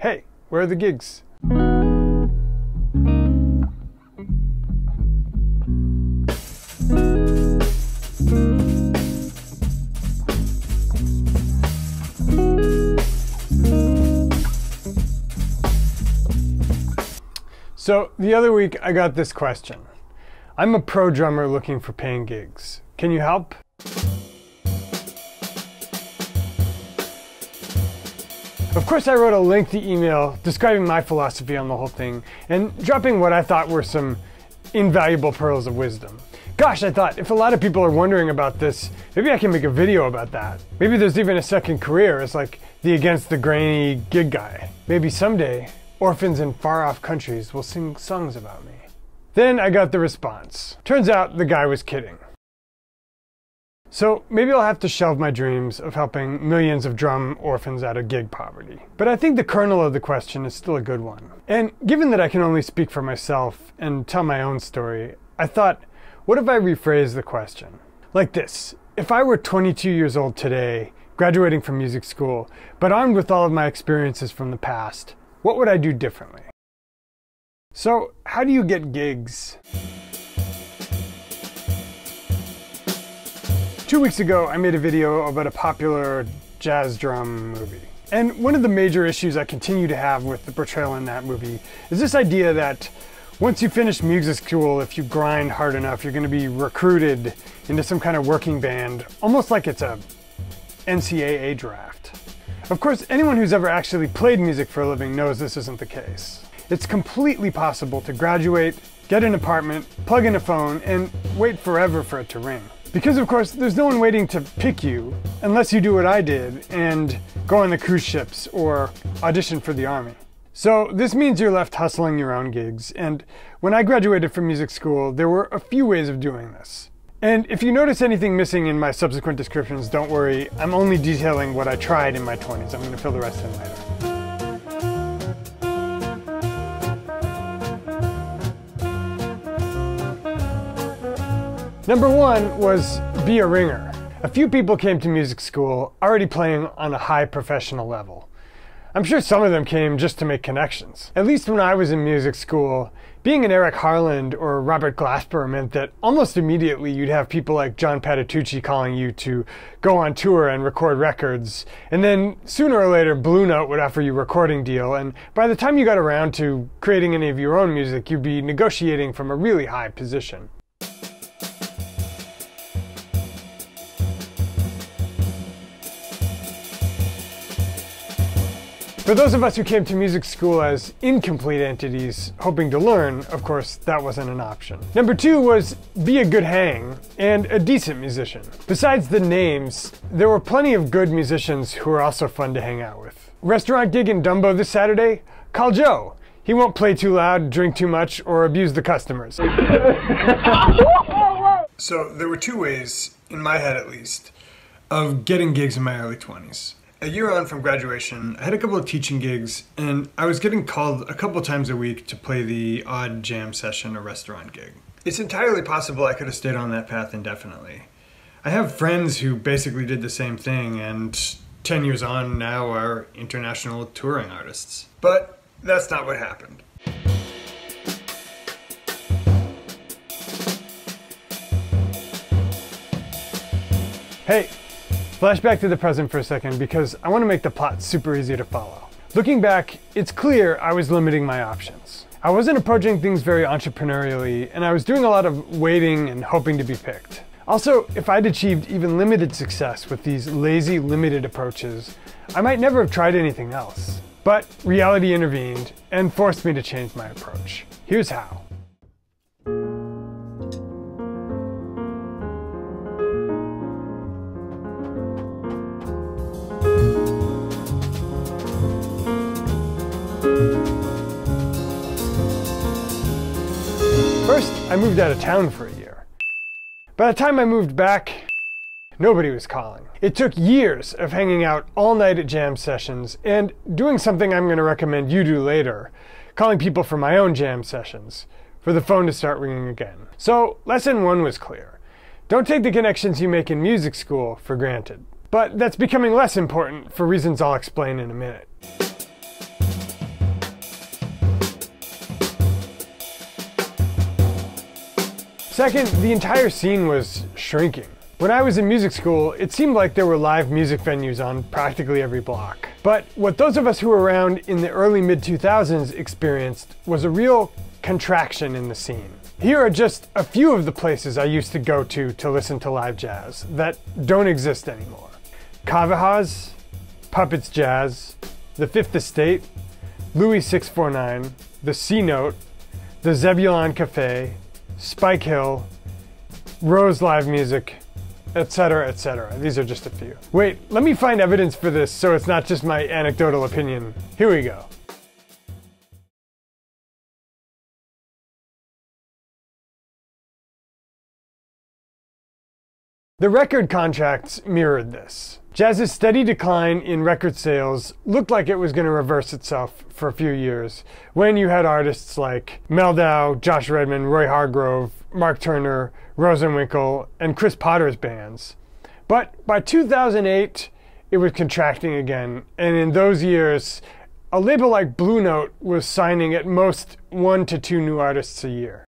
hey, where are the gigs? So the other week I got this question. I'm a pro drummer looking for paying gigs. Can you help? Of course, I wrote a lengthy email describing my philosophy on the whole thing and dropping what I thought were some invaluable pearls of wisdom. Gosh, I thought if a lot of people are wondering about this, maybe I can make a video about that. Maybe there's even a second career as like the against the grainy gig guy. Maybe someday orphans in far off countries will sing songs about me. Then I got the response. Turns out the guy was kidding. So maybe I'll have to shelve my dreams of helping millions of drum orphans out of gig poverty. But I think the kernel of the question is still a good one. And given that I can only speak for myself and tell my own story, I thought, what if I rephrase the question? Like this If I were 22 years old today, graduating from music school, but armed with all of my experiences from the past, what would I do differently? So, how do you get gigs? Two weeks ago, I made a video about a popular jazz drum movie. And one of the major issues I continue to have with the portrayal in that movie is this idea that once you finish music school, if you grind hard enough, you're going to be recruited into some kind of working band, almost like it's a NCAA draft. Of course, anyone who's ever actually played music for a living knows this isn't the case. It's completely possible to graduate, get an apartment, plug in a phone, and wait forever for it to ring. Because of course, there's no one waiting to pick you unless you do what I did and go on the cruise ships or audition for the army. So this means you're left hustling your own gigs. And when I graduated from music school, there were a few ways of doing this. And if you notice anything missing in my subsequent descriptions, don't worry. I'm only detailing what I tried in my 20s. I'm going to fill the rest in later. Number one was be a ringer. A few people came to music school already playing on a high professional level. I'm sure some of them came just to make connections. At least when I was in music school, being an Eric Harland or Robert Glasper meant that almost immediately you'd have people like John Patitucci calling you to go on tour and record records. And then sooner or later, Blue Note would offer you a recording deal. And by the time you got around to creating any of your own music, you'd be negotiating from a really high position. For those of us who came to music school as incomplete entities hoping to learn, of course, that wasn't an option. Number two was be a good hang and a decent musician. Besides the names, there were plenty of good musicians who were also fun to hang out with. Restaurant gig in Dumbo this Saturday? Call Joe. He won't play too loud, drink too much, or abuse the customers. so there were two ways, in my head at least, of getting gigs in my early 20s a year on from graduation, I had a couple of teaching gigs, and I was getting called a couple times a week to play the odd jam session or restaurant gig. It's entirely possible I could have stayed on that path indefinitely. I have friends who basically did the same thing, and 10 years on now are international touring artists. But that's not what happened. Hey, Flashback to the present for a second because I want to make the plot super easy to follow. Looking back, it's clear I was limiting my options. I wasn't approaching things very entrepreneurially, and I was doing a lot of waiting and hoping to be picked. Also, if I'd achieved even limited success with these lazy, limited approaches, I might never have tried anything else. But reality intervened and forced me to change my approach. Here's how. I moved out of town for a year. By the time I moved back, nobody was calling. It took years of hanging out all night at jam sessions and doing something I'm going to recommend you do later, calling people for my own jam sessions, for the phone to start ringing again. So, lesson one was clear. Don't take the connections you make in music school for granted. But that's becoming less important for reasons I'll explain in a minute. Second, the entire scene was shrinking. When I was in music school, it seemed like there were live music venues on practically every block. But what those of us who were around in the early mid 2000s experienced was a real contraction in the scene. Here are just a few of the places I used to go to to listen to live jazz that don't exist anymore. Kavehaz, Puppets Jazz, The Fifth Estate, Louis 649, The C Note, The Zebulon Cafe, Spike Hill, Rose Live Music, etc., etc. These are just a few. Wait, let me find evidence for this so it's not just my anecdotal opinion. Here we go. The record contracts mirrored this. Jazz's steady decline in record sales looked like it was going to reverse itself for a few years when you had artists like Mehldau, Josh Redman, Roy Hargrove, Mark Turner, Rosenwinkel, and Chris Potter's bands. But by 2008, it was contracting again, and in those years, a label like Blue Note was signing at most one to two new artists a year.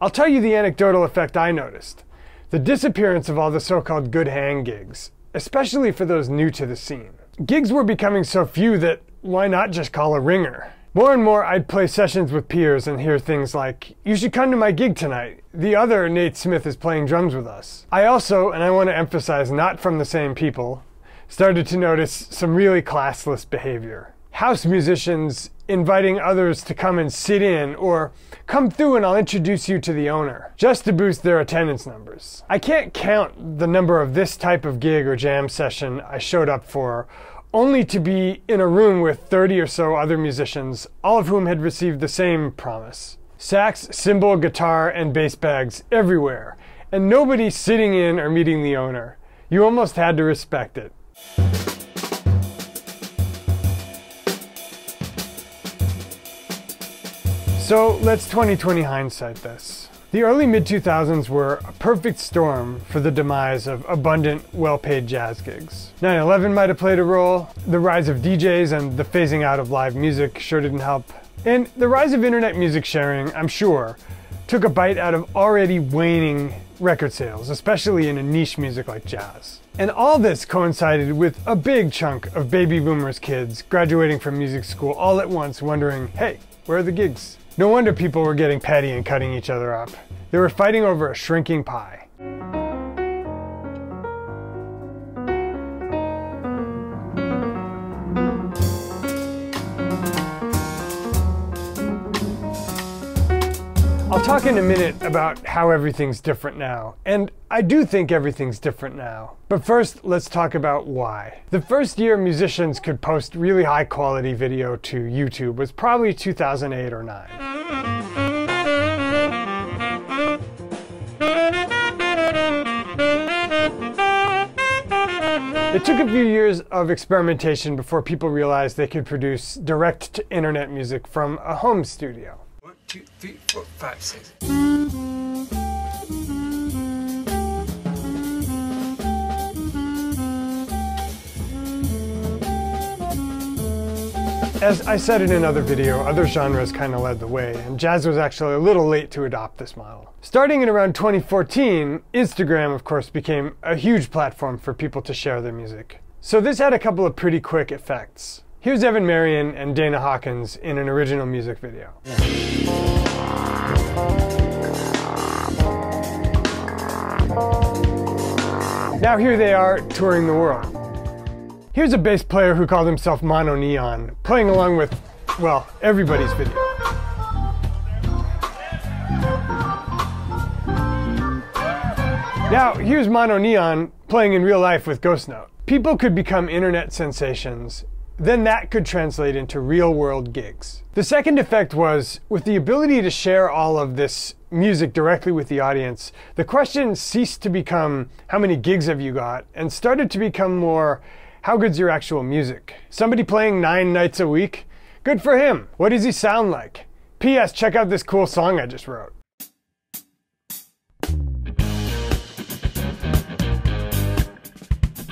I'll tell you the anecdotal effect I noticed the disappearance of all the so-called good hang gigs, especially for those new to the scene. Gigs were becoming so few that why not just call a ringer? More and more, I'd play sessions with peers and hear things like, You should come to my gig tonight. The other Nate Smith is playing drums with us. I also, and I want to emphasize not from the same people, started to notice some really classless behavior. House musicians inviting others to come and sit in or come through and I'll introduce you to the owner just to boost their attendance numbers. I can't count the number of this type of gig or jam session I showed up for only to be in a room with 30 or so other musicians, all of whom had received the same promise. Sax, cymbal, guitar, and bass bags everywhere, and nobody sitting in or meeting the owner. You almost had to respect it. So let's 2020 hindsight this. The early mid 2000s were a perfect storm for the demise of abundant, well paid jazz gigs. 9 11 might have played a role, the rise of DJs and the phasing out of live music sure didn't help, and the rise of internet music sharing, I'm sure, took a bite out of already waning record sales, especially in a niche music like jazz. And all this coincided with a big chunk of baby boomers kids graduating from music school all at once wondering, hey, where are the gigs? No wonder people were getting petty and cutting each other up. They were fighting over a shrinking pie. I'll talk in a minute about how everything's different now. And I do think everything's different now. But first, let's talk about why. The first year musicians could post really high quality video to YouTube was probably 2008 or 9. It took a few years of experimentation before people realized they could produce direct to internet music from a home studio. One, two, three, four, five, six. As I said in another video, other genres kind of led the way, and jazz was actually a little late to adopt this model. Starting in around 2014, Instagram, of course, became a huge platform for people to share their music. So this had a couple of pretty quick effects. Here's Evan Marien and Dana Hawkins in an original music video. Now here they are touring the world. Here's a bass player who called himself MonoNeon, playing along with, well, everybody's video. Now, here's MonoNeon playing in real life with Ghost Note. People could become internet sensations, then that could translate into real world gigs. The second effect was with the ability to share all of this music directly with the audience, the question ceased to become how many gigs have you got and started to become more how good's your actual music? Somebody playing nine nights a week? Good for him. What does he sound like? P.S. Check out this cool song I just wrote.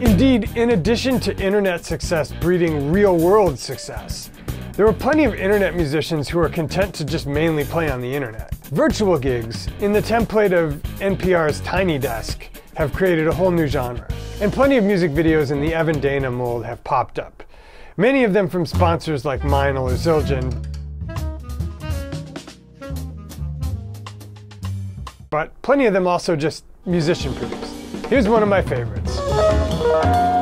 Indeed, in addition to internet success breeding real world success, There were plenty of internet musicians who are content to just mainly play on the internet. Virtual gigs, in the template of NPR's Tiny Desk, have created a whole new genre. And plenty of music videos in the Evan Dana mold have popped up. Many of them from sponsors like Meinl or Zildjian, but plenty of them also just musician produced. Here's one of my favorites.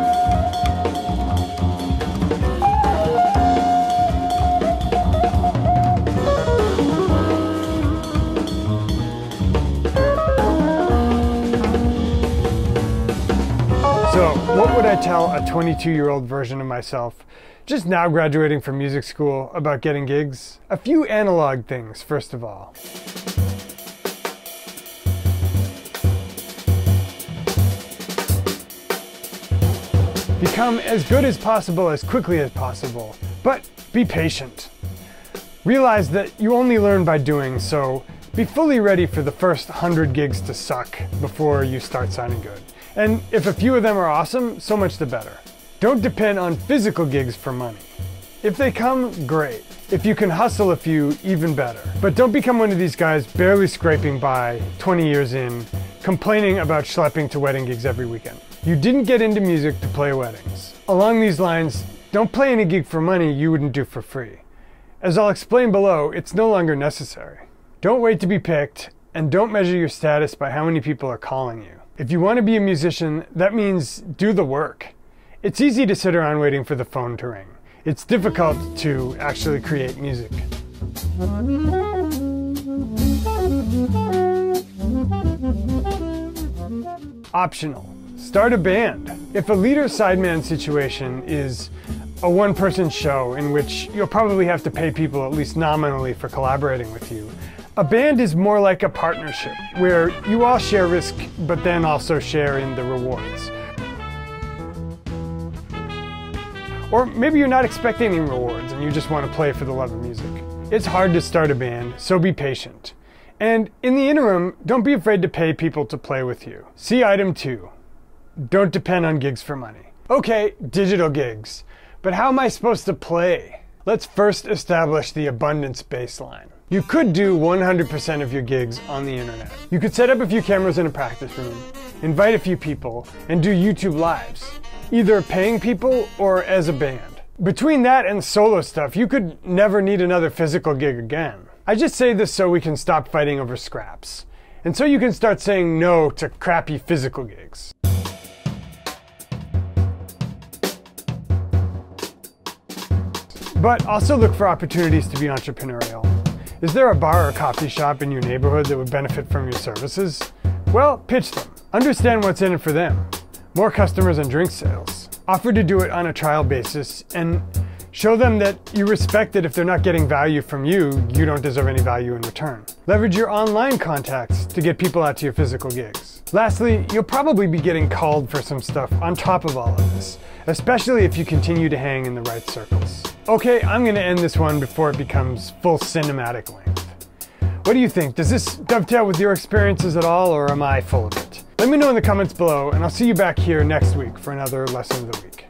Tell a 22 year old version of myself, just now graduating from music school, about getting gigs? A few analog things, first of all. Become as good as possible as quickly as possible, but be patient. Realize that you only learn by doing, so be fully ready for the first 100 gigs to suck before you start sounding good. And if a few of them are awesome, so much the better. Don't depend on physical gigs for money. If they come, great. If you can hustle a few, even better. But don't become one of these guys barely scraping by 20 years in, complaining about schlepping to wedding gigs every weekend. You didn't get into music to play weddings. Along these lines, don't play any gig for money you wouldn't do for free. As I'll explain below, it's no longer necessary. Don't wait to be picked, and don't measure your status by how many people are calling you. If you want to be a musician, that means do the work. It's easy to sit around waiting for the phone to ring. It's difficult to actually create music. Optional. Start a band. If a leader sideman situation is a one person show in which you'll probably have to pay people at least nominally for collaborating with you, a band is more like a partnership where you all share risk but then also share in the rewards. Or maybe you're not expecting any rewards and you just want to play for the love of music. It's hard to start a band, so be patient. And in the interim, don't be afraid to pay people to play with you. See item two. Don't depend on gigs for money. Okay, digital gigs. But how am I supposed to play? Let's first establish the abundance baseline. You could do 100% of your gigs on the internet. You could set up a few cameras in a practice room, invite a few people, and do YouTube lives, either paying people or as a band. Between that and solo stuff, you could never need another physical gig again. I just say this so we can stop fighting over scraps. And so you can start saying no to crappy physical gigs. But also look for opportunities to be entrepreneurial. Is there a bar or coffee shop in your neighborhood that would benefit from your services? Well, pitch them. Understand what's in it for them. More customers and drink sales. Offer to do it on a trial basis and Show them that you respect that if they're not getting value from you, you don't deserve any value in return. Leverage your online contacts to get people out to your physical gigs. Lastly, you'll probably be getting called for some stuff on top of all of this, especially if you continue to hang in the right circles. Okay, I'm gonna end this one before it becomes full cinematic length. What do you think? Does this dovetail with your experiences at all, or am I full of it? Let me know in the comments below, and I'll see you back here next week for another Lesson of the Week.